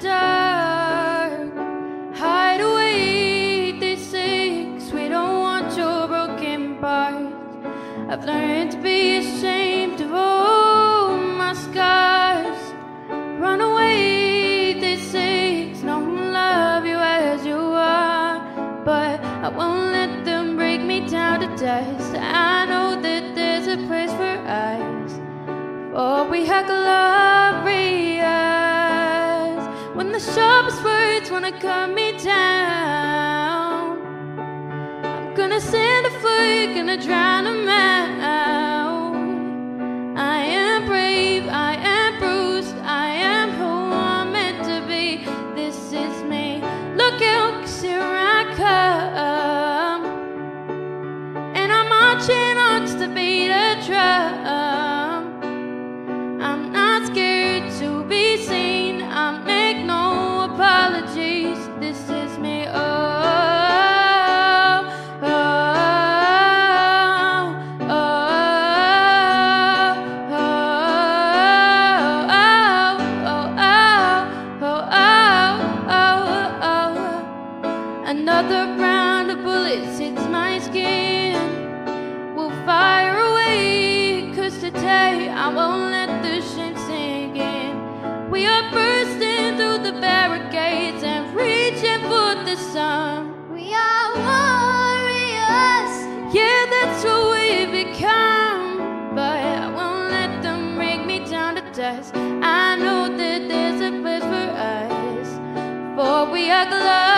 dark. Hide away, they say, 'cause we don't want your broken parts. I've learned to be ashamed of all my scars. Run away, they say, 'cause no one love you as you are. But I won't let them break me down to dust. I know that there's a place for us. For we are glorious. Wanna cut me down, I'm gonna send a foot, gonna drown them out. Another round of bullets hits my skin. We'll fire away, cause today I won't let the shame sink in. We are bursting through the barricades and reaching for the sun. We are warriors. Yeah, that's who we become. But I won't let them break me down to dust. I know that there's a place for us. For we are glorious.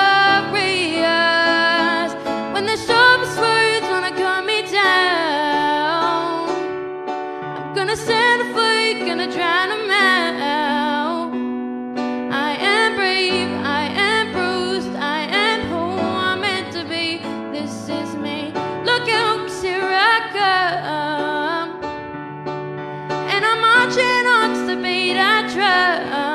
Gonna send a foot, gonna drown them out. I am brave, I am bruised, I am who I'm meant to be. This is me. Look out, here I come. And I'm marching on to the beat I trust.